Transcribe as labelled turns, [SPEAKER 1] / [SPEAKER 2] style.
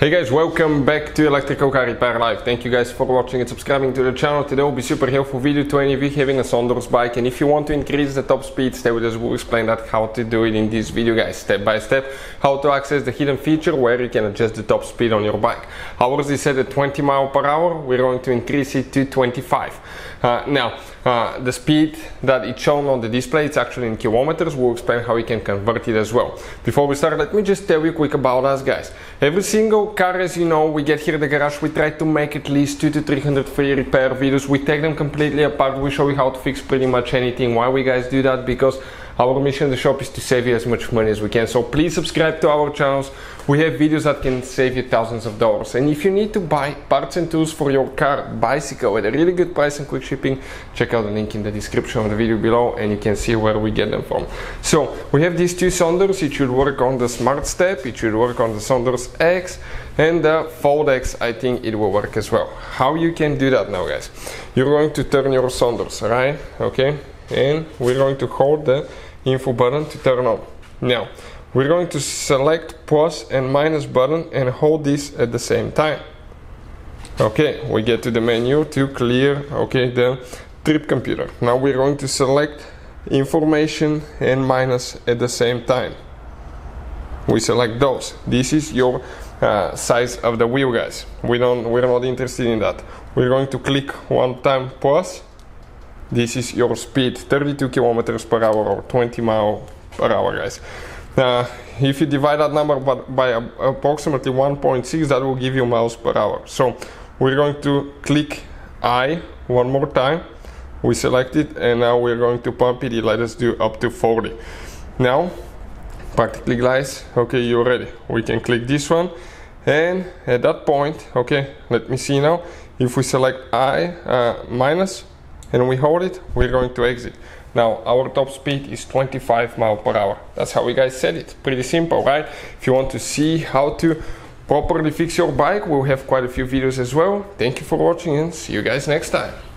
[SPEAKER 1] Hey guys, welcome back to Electrical Car Repair Live. Thank you guys for watching and subscribing to the channel. Today will be super helpful video to any of you having a Sondors bike and if you want to increase the top speed, stay with us, we'll explain that how to do it in this video guys, step by step, how to access the hidden feature where you can adjust the top speed on your bike. Ours is set at 20 mile per hour, we're going to increase it to 25. Uh, now, uh, the speed that it's shown on the display, it's actually in kilometers. We'll explain how we can convert it as well. Before we start, let me just tell you quick about us, guys. Every single car, as you know, we get here at the garage, we try to make at least two to 300 free repair videos. We take them completely apart. We show you how to fix pretty much anything. Why we guys do that? Because our mission in the shop is to save you as much money as we can. So please subscribe to our channels. We have videos that can save you thousands of dollars. And if you need to buy parts and tools for your car, bicycle at a really good price and quick shipping, check out the link in the description of the video below and you can see where we get them from. So we have these two Sondors. It should work on the Smart Step. It should work on the Sondors X and the Fold X. I think it will work as well. How you can do that now, guys? You're going to turn your Sondors, right? Okay. And we're going to hold the info button to turn on. Now, we're going to select plus and minus button and hold this at the same time. Okay, we get to the menu to clear, okay, the trip computer. Now we're going to select information and minus at the same time. We select those. This is your uh, size of the wheel, guys. We don't, we're not interested in that. We're going to click one time plus this is your speed 32 kilometers per hour or 20 mile per hour guys. Uh, if you divide that number by, by approximately 1.6 that will give you miles per hour. So we're going to click I one more time. We select it and now we're going to pump it. Let us do up to 40 now practically guys okay you're ready. We can click this one. And at that point okay let me see now. If we select I uh, minus and we hold it, we're going to exit. Now, our top speed is 25 mile per hour. That's how we guys set it. Pretty simple, right? If you want to see how to properly fix your bike, we'll have quite a few videos as well. Thank you for watching and see you guys next time.